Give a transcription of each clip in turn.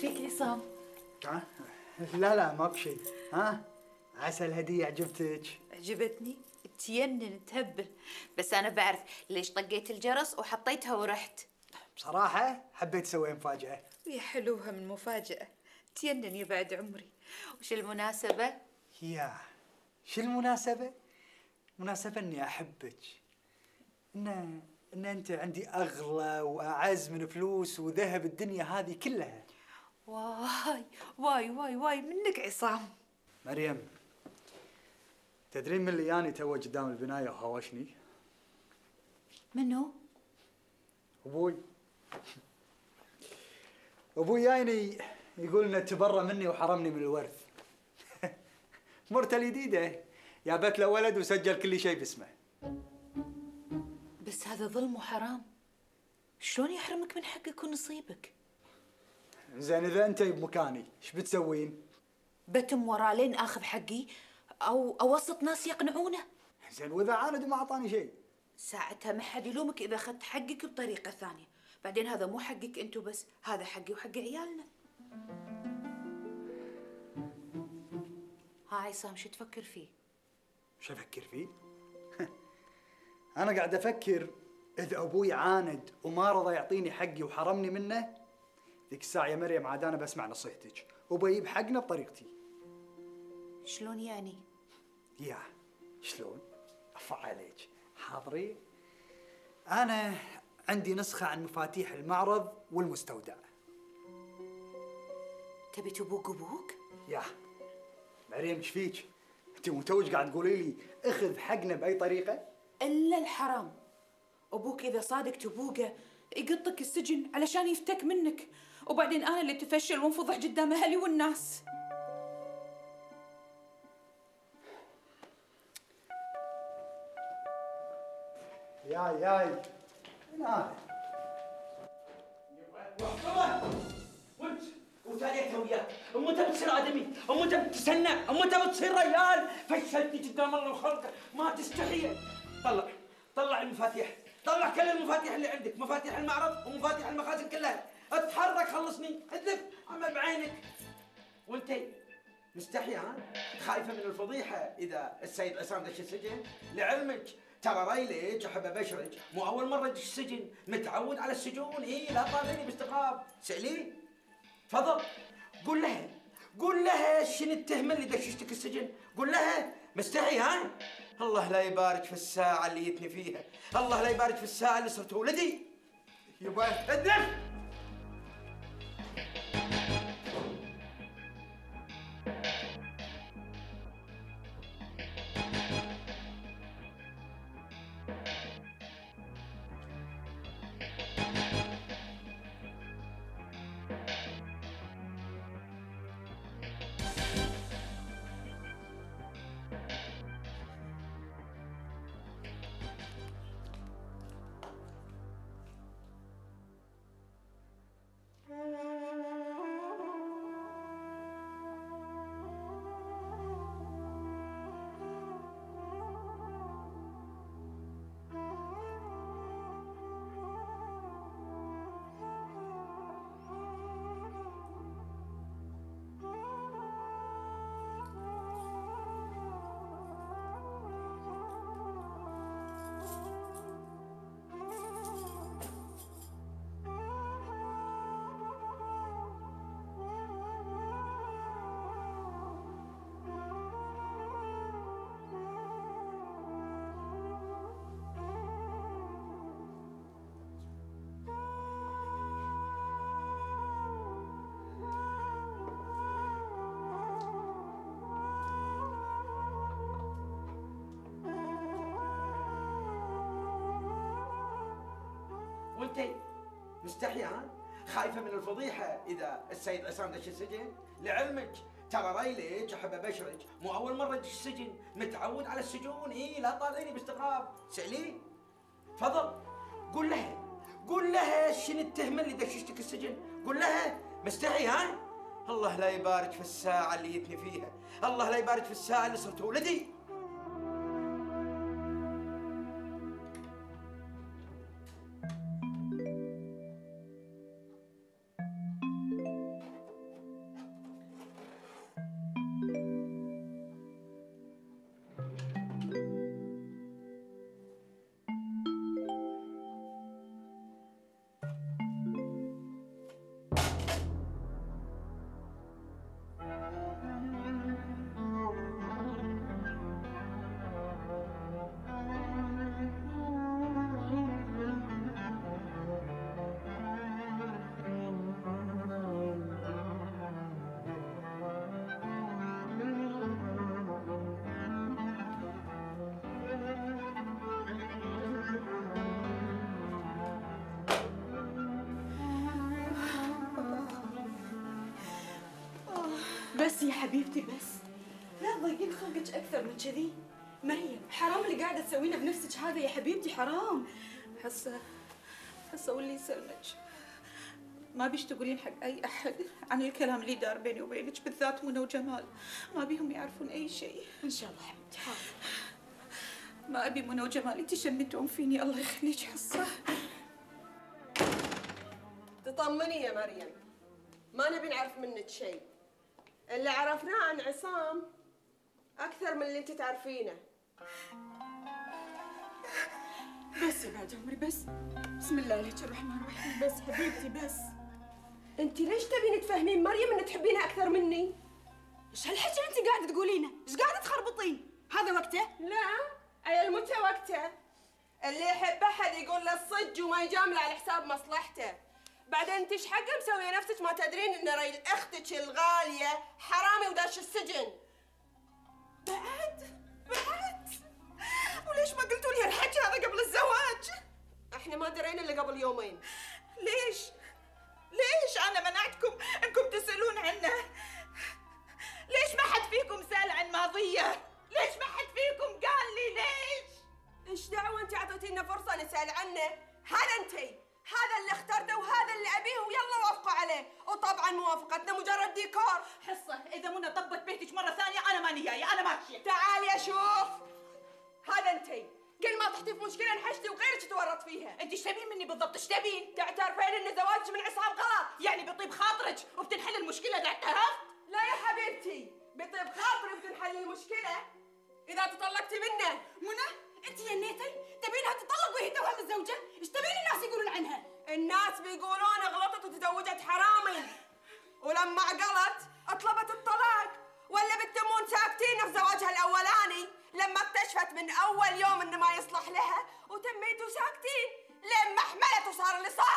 فيك عصام؟ ها؟ لا لا ماكو شيء ها؟ عسى الهدية عجبتك. عجبتني؟ تينن تهبل. بس أنا بعرف ليش طقيت الجرس وحطيتها ورحت. بصراحة حبيت أسوي مفاجأة. يا حلوها من مفاجأة. تينن يا بعد عمري. وش المناسبة؟ يا شو المناسبة؟ مناسبة إني أحبك. إن إن أنت عندي أغلى وأعز من فلوس وذهب الدنيا هذه كلها. واي واي واي واي منك عصام مريم تدرين من اللي ياني تو قدام البناية وهاوشني؟ منو؟ أبوي أبوي جايني يقول إنه تبرى مني وحرمني من الورث مرته الجديدة جابت له ولد وسجل كل شيء باسمه بس هذا ظلم وحرام شلون يحرمك من حقك ونصيبك؟ زين إذا أنت بمكاني إيش بتسوين؟ بتم وراه لين اخذ حقي أو أوسط ناس يقنعونه. زين وإذا عاند وما أعطاني شيء. ساعتها ما حد يلومك إذا أخذت حقك بطريقة ثانية. بعدين هذا مو حقك أنتو بس هذا حقي وحق عيالنا. ها عصام شو تفكر فيه؟ شو أفكر فيه؟ أنا قاعد أفكر إذا أبوي عاند وما رضى يعطيني حقي وحرمني منه ذيك الساعة يا مريم عاد أنا بسمع نصيحتك وبجيب حقنا بطريقتي شلون يعني يا شلون؟ أفا عليك حاضرين؟ أنا عندي نسخة عن مفاتيح المعرض والمستودع تبي تبوق أبوك يا مريم إيش فيك؟ أنت مو توج قاعد تقولي لي أخذ حقنا بأي طريقة؟ إلا الحرام أبوك إذا صادق تبوقه يقطك السجن علشان يفتك منك وبعدين أنا اللي تفشل وانفضح قدام أهلي والناس ياي ياي من هذا؟ وانت وتاليتها وياك ام انت بتصير ادمي ام انت بتسنع ام انت بتصير ريال فشلتني قدام الله وخلقه ما تستحي طلع طلع المفاتيح طلع كل المفاتيح اللي عندك مفاتيح المعرض ومفاتيح المخازن كلها اتحرك خلصني اذب عمى بعينك. وانت مستحية ها؟ خايفة من الفضيحة إذا السيد عصام دش السجن؟ لعلمك ترى ريلج أحب أبشرك. مو أول مرة دش السجن. متعود على السجون. إيه لا طالعني باستغراب سأليه تفضل. قول لها قول لها شنو التهمة اللي دششتك السجن؟ قول لها. مستحي ها؟ الله لا يبارك في الساعة اللي جيتني فيها. الله لا يبارك في الساعة اللي صرت ولدي. يبا اذنب وانت مستحية ها؟ خايفة من الفضيحة إذا السيد عصام دش السجن؟ لعلمك ترى ريلج أحب أبشرك مو أول مرة دش السجن. متعود على السجون. إيه لا طالعني باستغراب. سأليه. تفضل. قول لها قول لها شنو التهمة اللي دششتك السجن؟ قول لها مستحي ها؟ الله لا يبارك في الساعة اللي جيتني فيها. الله لا يبارك في الساعة اللي صرت ولدي. بس يا حبيبتي بس. لا تضيقين خلقك أكثر من كذي. مريم حرام اللي قاعدة تسوينه بنفسك هذا يا حبيبتي حرام. حسه حسه واللي يسلمك ما بيش تقولين حق أي أحد. عن الكلام اللي دار بيني وبينك بالذات منى وجمال ما بيهم يعرفون أي شيء. إن شاء الله حبيبتي. حاضر. ما أبي منى وجمال يتشمتون فيني. الله يخليك حصه تطمني يا مريم. ما نبي نعرف منك شيء. اللي عرفناه عن عصام أكثر من اللي أنت تعرفينه. بس يا بعد عمري بس. بسم الله عليك الرحمن الرحيم. بس حبيبتي بس. أنت ليش تبين تفهمين مريم ان تحبينها أكثر مني. إيش هالحكي اللي أنت قاعدة تقولينه؟ إيش قاعدة تخربطين؟ هذا وقته؟ لا أي المتى وقته. اللي يحب أحد يقول له الصج وما يجامله على حساب مصلحته. بعدين انت إيش حقه مسوية نفسك ما تدرين إن ريل أختك الغالية حرامي وداش السجن. بعد؟ بعد؟ وليش ما قلتوا لي هالحكي هذا قبل الزواج؟ إحنا ما درينا إلا قبل يومين. ليش؟ ليش أنا منعتكم إنكم تسألون عنه؟ ليش ما حد فيكم سأل عن ماضيه؟ ليش ما حد فيكم قال لي ليش؟ إيش دعوة أنت أعطيتينا فرصة نسأل عنه؟ هذا أنت هذا اللي اخترته وهذا اللي أبيه ويلا وافقوا عليه. وطبعا موافقتنا مجرد ديكور. حصة إذا منى طبت بيتك مرة ثانية أنا ماني جاية أنا ماشيه تعالي أشوف هذا أنت. كل ما تحطي في مشكلة انحشتي وغيرك تورط فيها. أنت إيش تبين مني بالضبط؟ إيش تبين؟ تعترفين إن زواجك من عصام غلط. يعني بطيب خاطرك وبتنحل المشكلة اذا اعترفت لا يا حبيبتي. بطيب خاطري بتنحل المشكلة. إذا تطلقتي منه. منى؟ انت جنيتي تبينها تطلق وهي توها متزوجه إيش تبين الناس يقولون عنها؟ الناس بيقولون غلطت وتزوجت حرامي. ولما عقلت اطلبت الطلاق ولا بتمون ساكتين في زواجها الاولاني لما اكتشفت من اول يوم انه ما يصلح لها وتميتوا ساكتين لين ما حملت وصار اللي صار.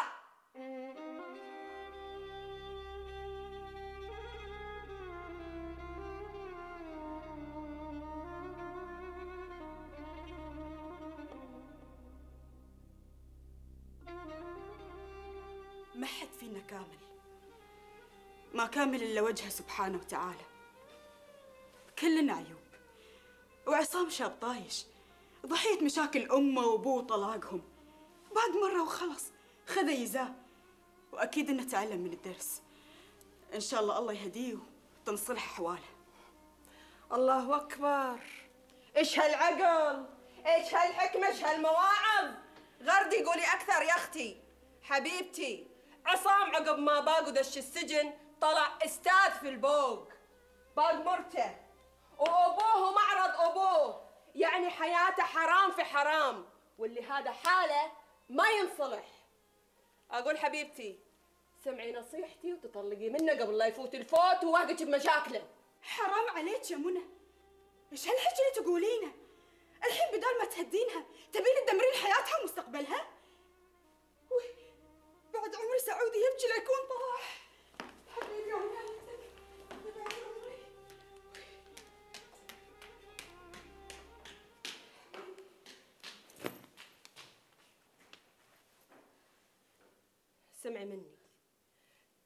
كامل. ما كامل إلا وجهه سبحانه وتعالى. كلنا عيوب. وعصام شاب طايش. ضحية مشاكل أمه وأبوه وطلاقهم. بعد مرة وخلص خذ يزاه وأكيد إنه تعلم من الدرس. إن شاء الله الله يهديه وتنصلح أحواله. الله أكبر. إيش هالعقل؟ إيش هالحكمة؟ إيش هالمواعظ؟ غردي قولي أكثر يا أختي. حبيبتي. عصام عقب ما باق ودش السجن طلع أستاذ في البوق. باق مرته. وأبوه معرض أبوه. يعني حياته حرام في حرام. واللي هذا حاله ما ينصلح. أقول حبيبتي سمعي نصيحتي وتطلقي منه قبل لا يفوت الفوت وواقعك بمشاكله. حرام عليك يا منى. إيش هالحكي اللي تقولينه؟ الحين بدال ما تهدينها تبين تدمرين حياتها ومستقبلها؟ سعودي يبكي ليكون طاح. حبيبي سمعي مني.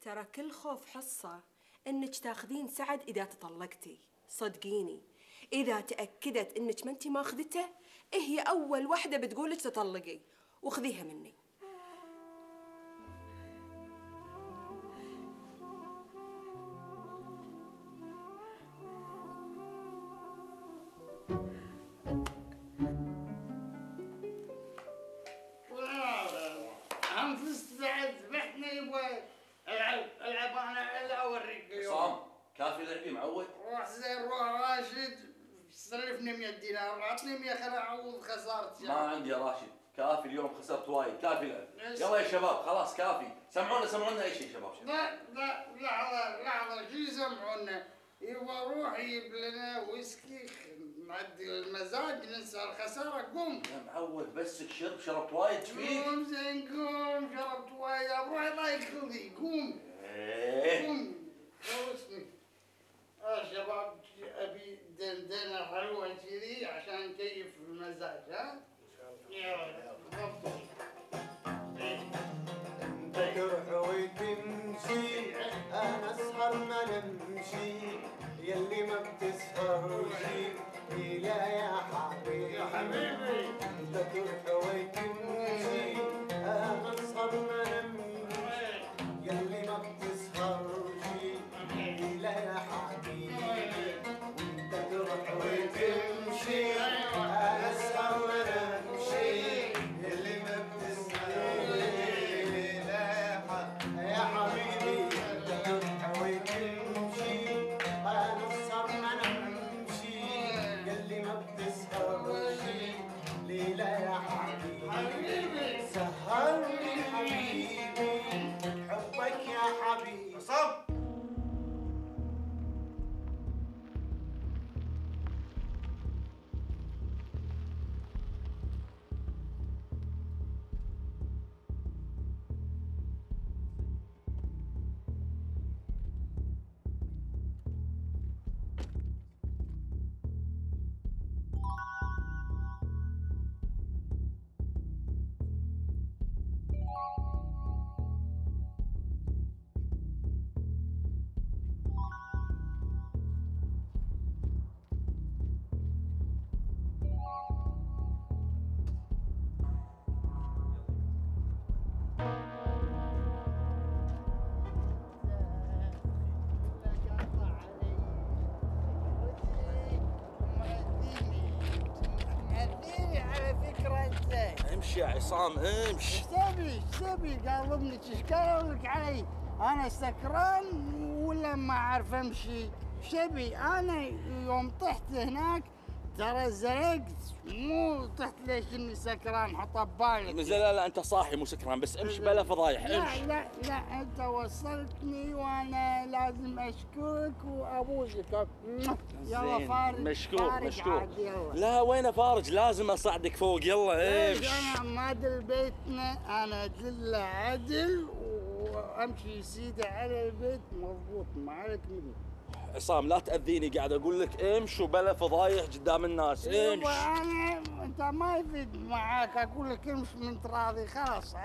ترى كل خوف حصة إنك تاخذين سعد إذا تطلقتي. صدقيني. إذا تأكدت إنك ما انت ماخذته هي أول وحدة بتقولك تطلقي. وخذيها مني. اعوض خسارتي ما عندي يا راشد. كافي اليوم خسرت وايد. كافي ليش؟ يلا يا شباب خلاص كافي. سمعونا سمعونا اي شيء شباب؟ لا لا لحظة لحظة شو يسمعونا؟ يبغى روح يجيب لنا ويسكي. نعدل المزاج ننسى الخسارة قوم. يا معود بس شرب شربت وايد فيك؟ قوم زين قوم. شربت وايد. روح الله يخلي قوم. إيه. قوم. خلصني يا شباب. دندنة حلوة كذي عشان كيف المزاج ها؟ إن شاء الله تروح وتمشي أنا أسهر ما نمشي يلي ما بتسهرش إلى يا حبيبي. يا حبيبي. أنت تروح وتمشي أنا أسهر ما نمشي. امشي يا عصام امشي. إيش تبي؟ إيش تبي؟ قلبني إيش لك علي أنا سكران ولا ما اعرف امشي. إيش تبي؟ أنا يوم طحت هناك ترى زلقت مو طحت ليش اني سكران حط ببالك. زين لا لا أنت صاحي مو سكران بس امشي بلا فضايح لا امشي. لا لا أنت وصلتني وأنا لازم أشكرك وابوسك يلا فارج مشكور فارج مشكور. لا وين فارج لازم اصعدك فوق يلا امشي أنا ما ادل بيتنا أنا ادله عدل وأمشي سيده على البيت مضبوط ما عليك مني عصام لا تأذيني قاعد أقول لك امشي وبلا فضايح قدام الناس يبا امشي أنا أنت ما يفيد معاك أقول لك امشي من راضي خلاص.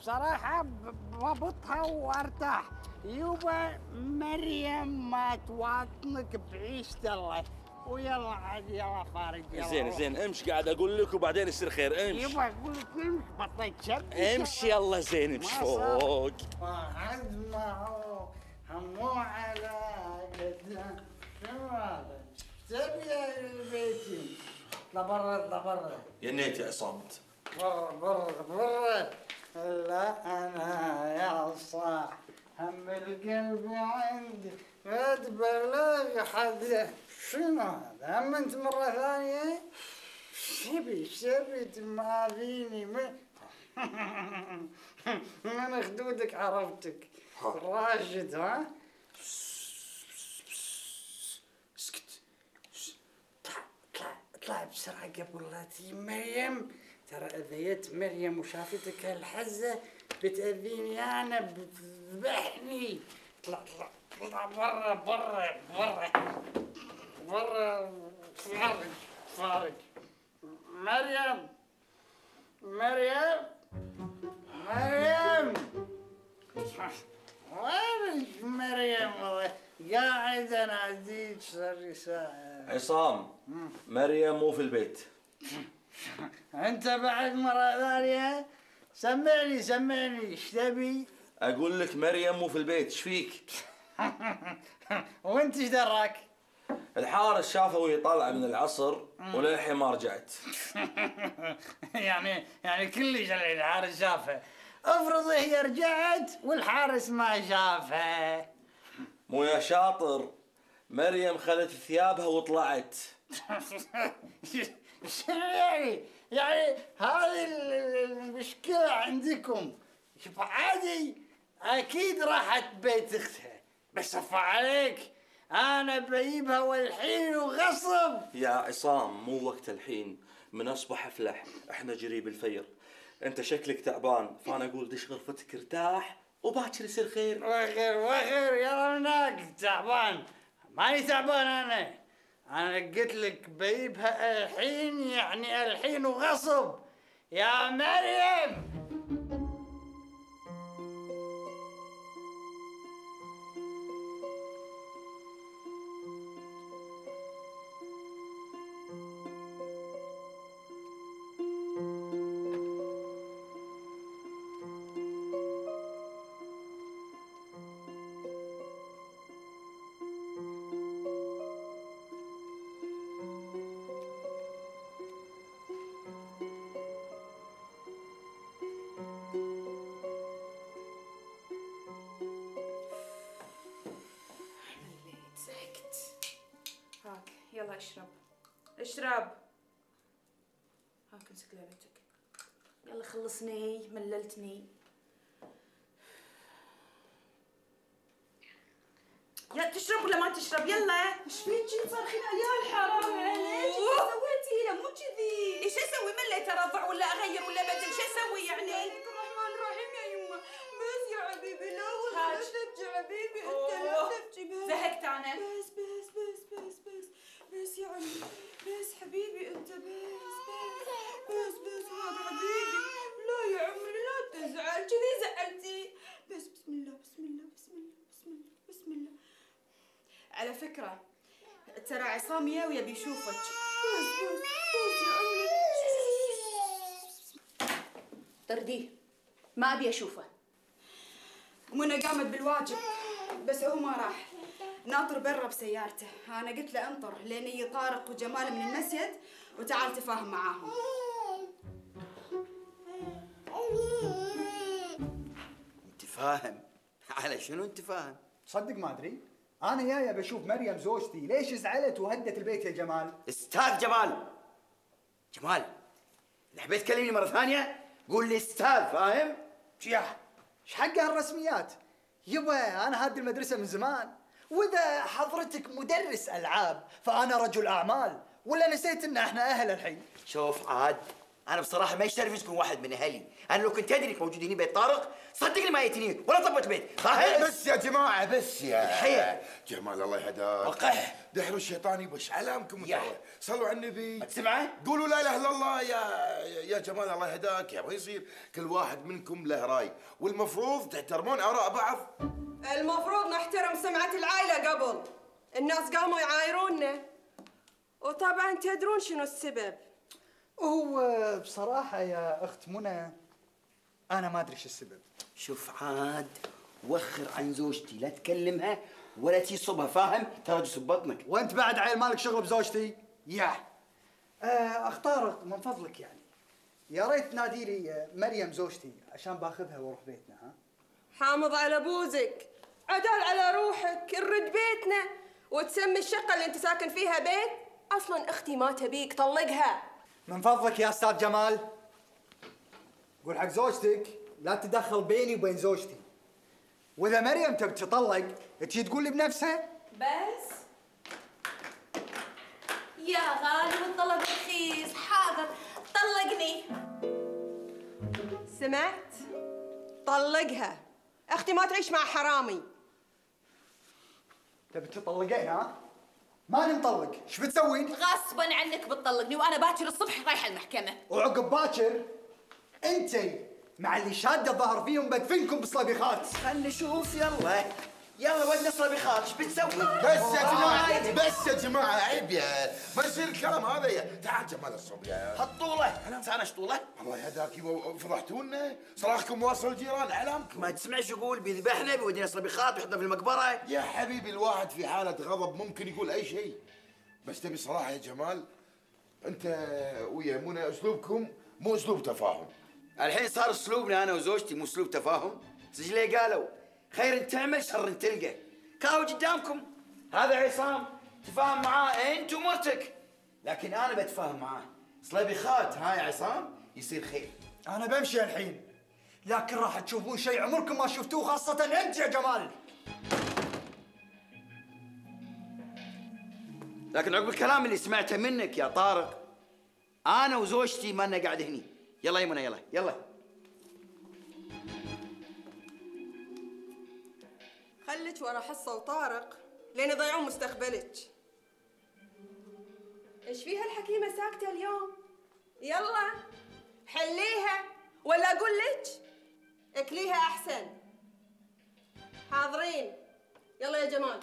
بصراحة بضبطها وأرتاح. يبا مريم ما تواطنك بعيشة الله ويلا عاد يلا فارج يلا زين زين امشي قاعد أقول لك وبعدين يصير خير امشي. يبا أقول لك امشي بطيت شب امشي يلا زين امشي ما صار. فوق. واحد معه همو على قدام شنو هذا؟ تبي يا بيتي؟ اطلع برا اطلع برا يا نيت يا عصام برا برا برا لا أنا يا صاح هم القلب عندي ما تبلغ حد شنو هذا؟ هم انت مرة ثانية؟ شبي شبي تماذيني من من خدودك عرفتك راشد ها؟ اسكت اطلع اطلع اطلع بسرعة قبل لا مريم ترى اذيت مريم وشافتك هالحزة بتأذيني أنا بتذبحني اطلع اطلع اطلع برا برا برا برا فارج فارج مريم مريم مريم وينك مريم والله قاعد اناديك صار ساعة عصام مريم؟ مو في البيت. أنت بعد مرة ثانية؟ سمعني سمعني إيش تبي؟ أقول لك مريم مو في البيت إيش فيك؟ وانت إيش دراك؟ الحارس شافه وهي طالعة من العصر وللحين ما رجعت. يعني يعني كلش الحارس شافه افرض هي رجعت والحارس ما شافه مو يا شاطر. مريم خذت ثيابها وطلعت. شنو يعني؟ يعني هذه ال- ال- المشكلة عندكم. شوف عادي. أكيد راحت بيت أختها. بس أفا عليك أنا بجيبها والحين وغصب. يا عصام مو وقت الحين. من أصبح أفلح. إحنا جريب الفير. انت شكلك تعبان فانا أقول دش غرفتك ارتاح وباكر يصير خير. وخير وخير يلا هناك تعبان. ماني تعبان أنا. أنا قلت لك بجيبها الحين يعني الحين وغصب. يا مريم! يلا اشرب. اشرب. هاك امسك ليلتك يلا خلصني مللتني. يا تشرب ولا ما تشرب؟ يلا. إيش فيك تصرخين عيال حرام عليك. إيش سويتي له؟ مو كذي. إيش أسوي؟ مليت ارضع ولا أغير ولا بدل شو أسوي يعني؟ الرحمن الرحيم يا يمه بس يا حبيبي لا والله لا تبكي حبيبي. أنت لا تبكي زهقت أنا. حبيبي أنت بس بس بس هذا حبيبي. لا يا عمري لا تزعل كذي زعلتي؟ بس بسم الله بسم الله بسم الله بسم الله بسم الله. على فكرة ترى عصام يا ويبي يشوفك. بس يا عمري طرديه ما أبي أشوفه. منى قامت بالواجب بس هو ما راح. ناطر برا بسيارته. أنا قلت له انطر لين يجي طارق وجمال من المسجد وتعال تفاهم معاهم. أنت فاهم؟ على شنو أنت فاهم؟ صدق ما أدري. أنا جاي بشوف مريم زوجتي. ليش زعلت وهدت البيت يا جمال؟ أستاذ جمال. جمال اذا حبيت تكلمني مرة ثانية؟ قول لي أستاذ فاهم؟ يا إيش حق هالرسميات؟ يبا أنا هذه المدرسة من زمان. وإذا حضرتك مدرس ألعاب فأنا رجل أعمال ولا نسيت إن إحنا أهل الحين؟ شوف عاد أنا بصراحة ما يشتري تكون واحد من أهلي. أنا لو كنت أدري موجود هنا بيت طارق صدقني ما يتني ولا طبت البيت فاهم بس. يا جماعة بس يا الحية. جمال الله يهداك. وقح. دحروا الشيطان يبش علامكم يا. صلوا على النبي. تسمعه؟ قولوا لا إله إلا الله يا يا جمال الله يهداك. يا يصير كل واحد منكم له رأي. والمفروض تحترمون آراء بعض. المفروض نحترم سمعة العائلة قبل. الناس قاموا يعايرونا وطبعا تدرون شنو السبب. هو بصراحة يا أخت منى أنا ما أدري إيش السبب. شوف عاد وخر عن زوجتي لا تكلمها ولا تصبها فاهم؟ ترى جسم بطنك. وأنت بعد عيل مالك شغل بزوجتي؟ يا. آه، اخ طارق من فضلك يعني. يا ريت تنادي لي آه، مريم زوجتي عشان باخذها وأروح بيتنا ها؟ حامض على بوزك عدال على روحك نرد بيتنا وتسمي الشقة اللي أنت ساكن فيها بيت. أصلا أختي ما تبيك طلقها. من فضلك يا أستاذ جمال. قول حق زوجتك لا تدخل بيني وبين زوجتي. وإذا مريم تبي تطلق تجي تقول لي بنفسها؟ بس؟ يا غالي والطلب رخيص حاضر. طلقني. سمعت؟ طلقها. أختي ما تعيش مع حرامي. تبي تطلقين ها؟ ماني مطلق. إيش بتسوين غصبا عنك بتطلقني وأنا باكر الصبح رايحة المحكمة. وعقب باكر انت مع اللي شادة الظهر فيهم بدفنكم بصلبيخات خلنا نشوف يلا. يلا ودنا صبيخات إيش بتسوي؟ بس يا جماعة بس يا جماعة عيب يا ما يصير الكلام هذا يا تعال جمال الصبح يا هالطولة أنا شطولة الله يهداك فضحتونا صراخكم واصل جيران اعلامكم ما تسمعش يقول بيذبحنا بيودينا صبيخات ويحطنا في المقبرة. يا حبيبي الواحد في حالة غضب ممكن يقول أي شيء. بس تبي صراحة يا جمال أنت ويا منى أسلوبكم مو أسلوب تفاهم. الحين صار أسلوبنا أنا وزوجتي مو أسلوب تفاهم. سجلي قالوا؟ خير تعمل شر تلقى. كاو قدامكم. هذا عصام تفاهم معاه انت ومرتك. لكن أنا بتفاهم معاه. صليبيخات هاي عصام؟ يصير خير. أنا بمشي الحين. لكن راح تشوفون شيء عمركم ما شفتوه خاصة أنت يا جمال. لكن عقب الكلام اللي سمعته منك يا طارق أنا وزوجتي ما لنا قاعد هني. يلا يا منى يلا يلا. خليك ورا حصة وطارق لين يضيعون مستقبلك. إيش فيها الحكيمة ساكتة اليوم؟ يلا حليها ولا أقول لك؟ اكليها أحسن. حاضرين. يلا يا جمال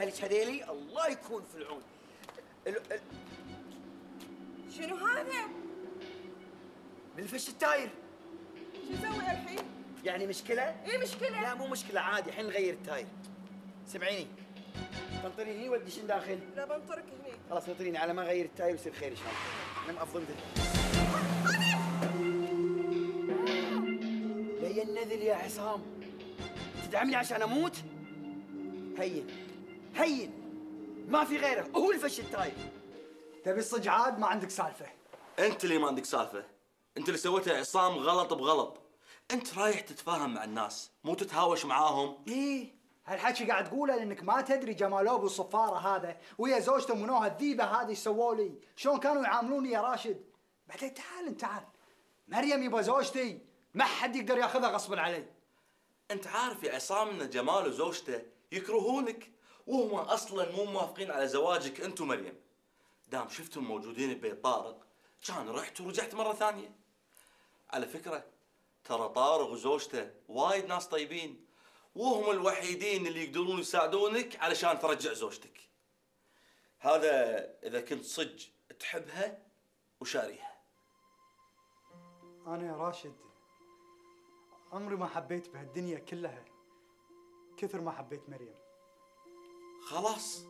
حالك هذيلي الله يكون في العون. ال- ال- شنو هذا؟ بالفش ال tire. شو نسوي الحين؟ يعني مشكلة؟ إيه مشكلة. لا مو مشكلة عادي الحين نغير ال tire. سمعيني؟ تنطريني ودي شن داخل؟ لا بنطرك هني. خلاص نطريني على ما اغير ال tire يصير خير إن شاء الله. أنا مأفضل لي النذل يا عصام. تدعمني عشان أموت؟ هين هين ما في غيره. هو الفش ال tire تبي الصج عاد؟ ما عندك سالفة. انت اللي ما عندك سالفة. انت اللي سويته عصام غلط بغلط. انت رايح تتفاهم مع الناس مو تتهاوش معاهم. إيه. هالحكي قاعد تقوله لأنك ما تدري جمالوب الصفارة هذا ويا زوجته منوها الذيبة هذه إيش سووا لي. شلون كانوا يعاملوني يا راشد؟ بعدين تعال انت تعال مريم يبا زوجتي. ما حد يقدر ياخذها غصبا علي. انت عارف يا عصام إن جمال وزوجته يكرهونك. وهم أصلا مو موافقين على زواجك أنت ومريم. دام شفتهم موجودين ببيت طارق كان رحت ورجعت مرة ثانية. على فكرة ترى طارق وزوجته وايد ناس طيبين وهم الوحيدين اللي يقدرون يساعدونك علشان ترجع زوجتك. هذا إذا كنت صج تحبها وشاريها. أنا يا راشد عمري ما حبيت بهالدنيا كلها كثر ما حبيت مريم. خلاص.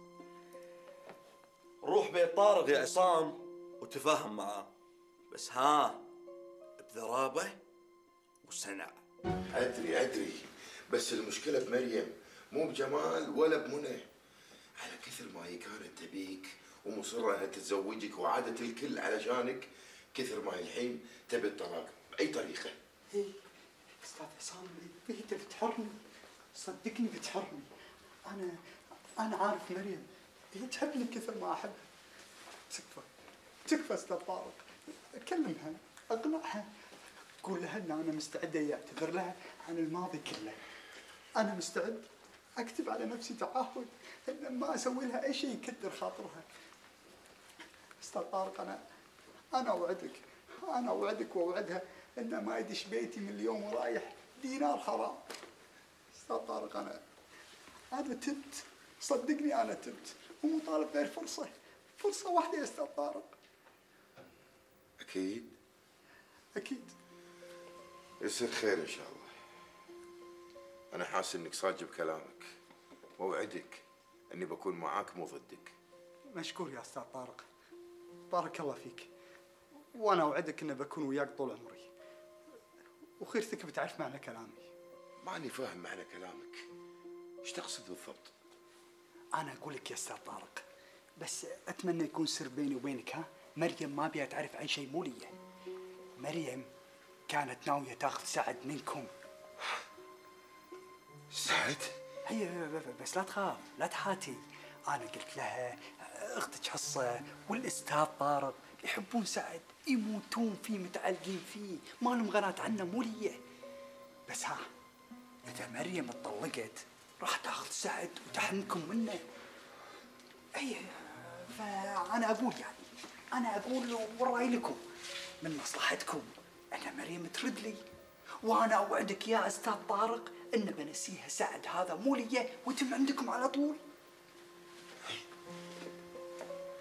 روح بيت طارق يا عصام وتفاهم معاه. بس ها بذرابة وسنع. أدري أدري. بس المشكلة بمريم مو بجمال ولا بمنى. على كثر ما هي كانت تبيك ومصره انها تتزوجك وعادت الكل علشانك كثر ما هي الحين تبي الطلاق بأي طريقة. أستاذ عصام هي بتحرني صدقني بتحرني أنا أنا عارف مريم هي تحبني كثر ما أحبها. تكفى تكفى أستاذ طارق. كلمها أقنعها. قول لها ان أنا مستعد أعتذر لها عن الماضي كله. أنا مستعد أكتب على نفسي تعهد إن ما أسوي لها أي شيء يكدر خاطرها. أستاذ طارق أنا أنا أوعدك أنا أوعدك وأوعدها إن ما يدش بيتي من اليوم ورايح دينار حرام. أستاذ طارق أنا أنا تبت صدقني أنا تبت ومو طالب غير فرصة فرصه واحدة يا أستاذ طارق. أكيد. أكيد. يصير خير إن شاء الله. أنا حاسس إنك صادق بكلامك واوعدك إني بكون معاك مو ضدك. مشكور يا أستاذ طارق. بارك الله فيك. وأنا أوعدك إني بكون وياك طول عمري. وخيرتك بتعرف معنى كلامي. ماني فاهم معنى كلامك. إيش تقصد بالضبط؟ أنا أقول لك يا أستاذ طارق بس أتمنى يكون سر بيني وبينك ها؟ مريم ما بيها تعرف عن شيء مو لي. مريم كانت ناوية تاخذ سعد منكم. سعد؟ هي بس لا تخاف لا تحاتي. أنا قلت لها أختك حصة والأستاذ طارق يحبون سعد يموتون فيه متعلقين فيه ما لهم غنات عنه مو لي. بس ها إذا مريم اتطلقت راح تاخذ سعد وتحرمكم منه. اي فأنا أقول يعني أنا أقول والراي لكم من مصلحتكم. ان مريم ترد لي وأنا أوعدك يا أستاذ طارق إن بنسيها سعد هذا مو لي ويتم عندكم على طول.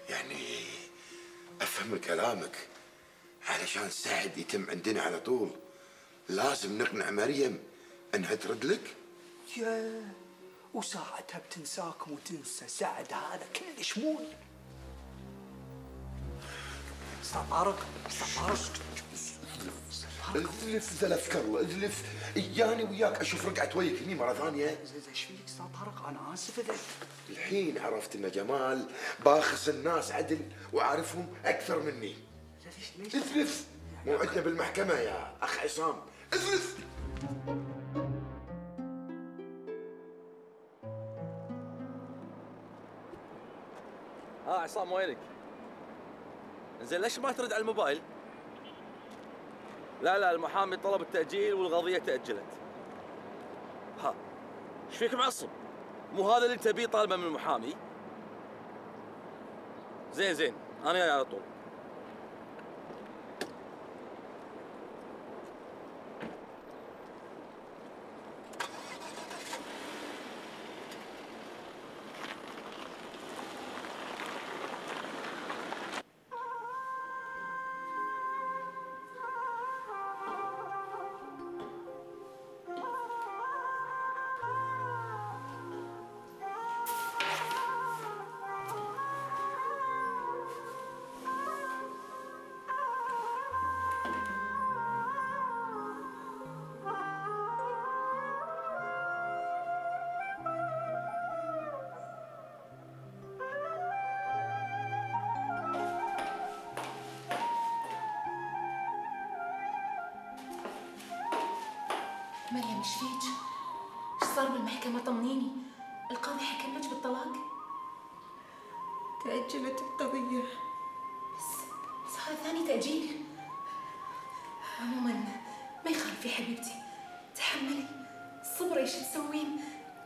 يعني أفهم كلامك علشان سعد يتم عندنا على طول. لازم نقنع مريم إنها ترد لك. يا وساعتها بتنساكم وتنسى سعد هذا كلش مول. أستاذ طارق أستاذ طارق ازلف زلفك الله ازلف إياني وياك أشوف رقعة وجهك هني مرة ثانية. إيش فيك أستاذ طارق أنا آسف إذا. الحين عرفت ان جمال باخس الناس عدل وعارفهم أكثر مني. ليش ليش؟ ازلف موعدنا بالمحكمة يا أخ عصام. ازلف عصام وينك؟ زين ليش ما ترد على الموبايل؟ لا لا المحامي طلب التأجيل والقضية تأجلت. ها إيش فيك معصب؟ مو هذا اللي انت بيه طالبه من المحامي؟ زين زين أنا جاي على طول. إيش فيك؟ إيش صار بالمحكمة؟ طمنيني. القاضي حكم لك بالطلاق؟ تأجلت القضية. بس بس هذا ثاني تأجيل. عموما ما يخالف يا حبيبتي. تحملي. صبري إيش تسوين؟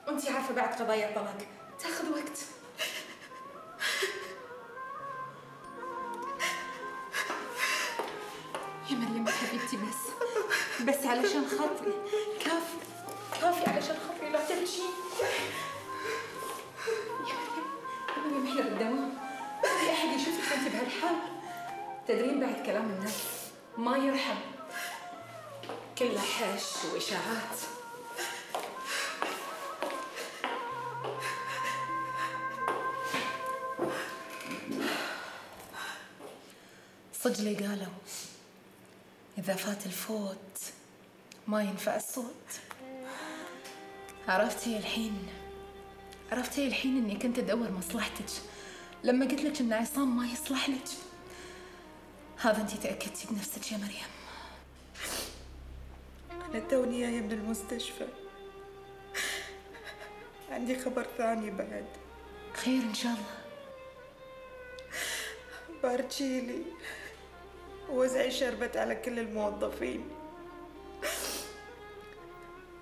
وانتي عارفة بعد قضايا الطلاق. تاخذ وقت. يا مريم حبيبتي بس. بس علشان خاطري. تدرين بعد كلام الناس. ما يرحم. كله حش وإشاعات. صدق لي قالوا إذا فات الفوت ما ينفع الصوت. عرفتي الحين؟ عرفتي الحين إني كنت أدور مصلحتك. لما قلت لك إن عصام ما يصلح لك. هذا أنت تأكدتي بنفسك يا مريم. أنا توني جاية من المستشفى. عندي خبر ثاني بعد. خير إن شاء الله. بارتشيلي وزع شربت على كل الموظفين.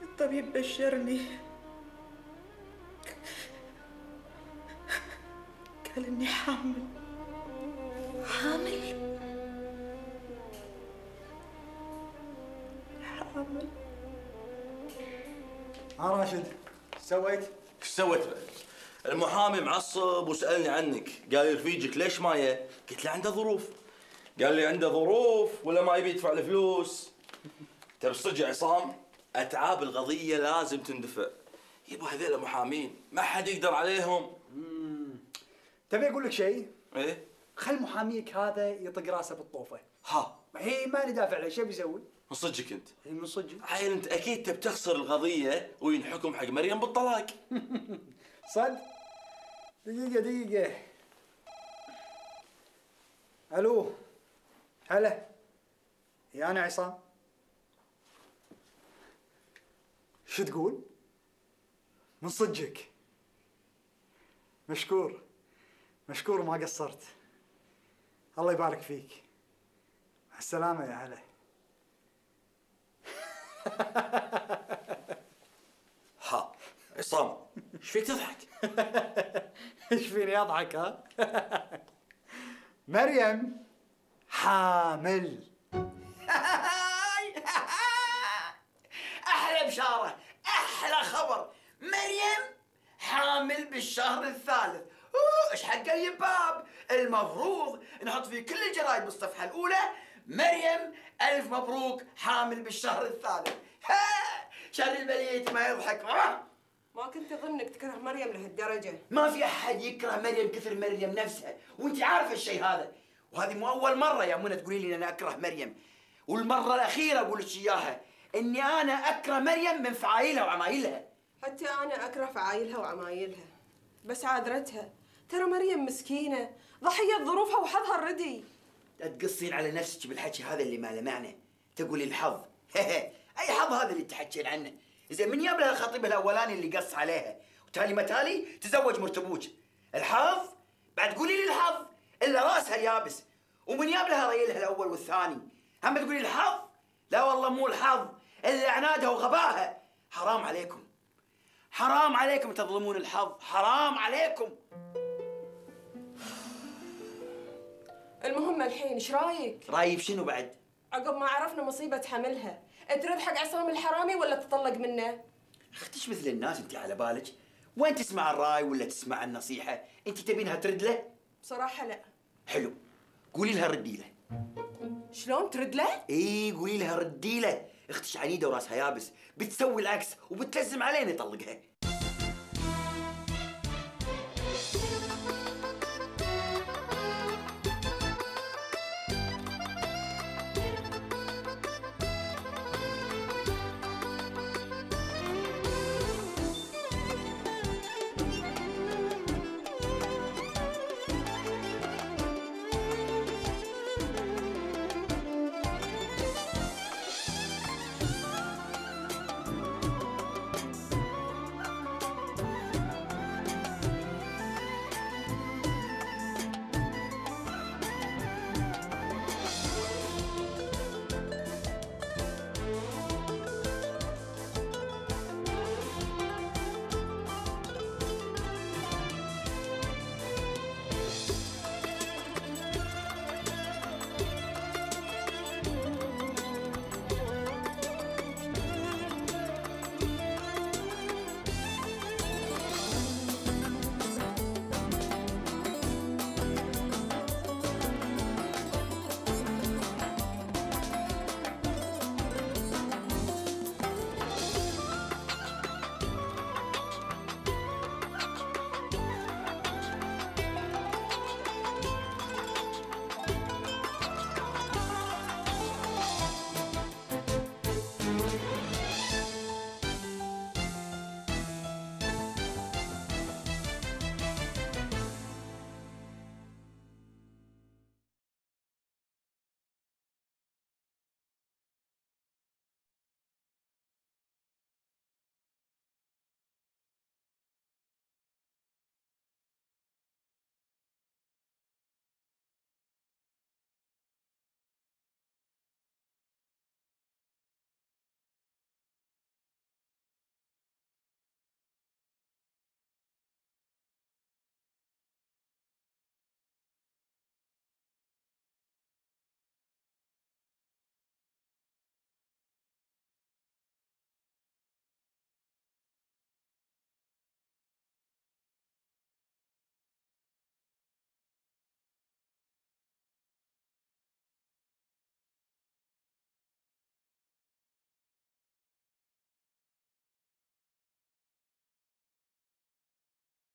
الطبيب بشرني. قال إني حامل حامل. حامل؟ ها راشد سويت؟ إيش سويت؟ المحامي معصب وسألني عنك قال لي رفيجك ليش ما يه؟ قلت له عنده ظروف قال لي عنده ظروف ولا ما يبي يدفع الفلوس ترى صدق عصام أتعاب القضية لازم تندفع يبا هذول محامين ما حد يقدر عليهم تبي أقول لك شيء؟ إيه خل محاميك هذا يطق راسه بالطوفة ها هي ما ندافع له شو بيسوي؟ من صدقك انت من صدق عيل أنت أكيد تبي تخسر القضية وينحكم حق مريم بالطلاق. صد؟ دقيقة دقيقة. ألو؟ هلا. يا أنا عصام. شو تقول؟ من صدقك. مشكور. مشكور ما قصرت. الله يبارك فيك. مع السلامة يا هلا. ها عصام إيش فيك تضحك؟ إيش فيني أضحك ها؟ مريم حامل. أحلى بشارة أحلى خبر. مريم حامل بالشهر الثالث. إيش حق اليباب المفروض نحط في كل الجرايد بالصفحة الأولى. مريم ألف مبروك حامل بالشهر الثالث. ها! شر البليت ما يضحك؟ ما كنت أظنك تكره مريم لهالدرجة. ما في أحد يكره مريم كثر مريم نفسها. وأنت عارفة الشيء هذا. وهذه مو أول مرة يا منى تقولي لي أنا أكره مريم. والمرة الأخيرة أقول لك إياها. إني أنا أكره مريم من فعايلها وعمايلها. حتى أنا أكره فعايلها وعمايلها. بس عادرتها. ترى مريم مسكينة ضحية ظروفها وحظها الردي. لا تقصين على نفسك بالحكي هذا اللي ما له معنى. تقولي الحظ. أي حظ هذا اللي تحكين عنه؟ زين من جاب لها الأولاني اللي قص عليها. وتالي ما تالي تزوج مرتبوج. الحظ؟ بعد تقولي لي الحظ. إلا رأسها اليابس. ومن جاب لها ريلها الأول والثاني. هم تقولي الحظ؟ لا والله مو الحظ. إلا عنادها وغباها. حرام عليكم. حرام عليكم تظلمون الحظ. حرام عليكم. المهم الحين إيش رأيك؟ رأيي بشنو بعد؟ عقب ما عرفنا مصيبة حملها. ترد حق عصام الحرامي ولا تطلق منه؟ اختش مثل الناس أنت على بالك؟ وين تسمع الرأي ولا تسمع النصيحة؟ أنت تبينها ترد له؟ بصراحة لا. حلو. قولي لها ردي له. شلون ترد له؟ إي قولي لها ردي له. اختش عنيده وراسها يابس بتسوي العكس وبتلزم علينا يطلقها.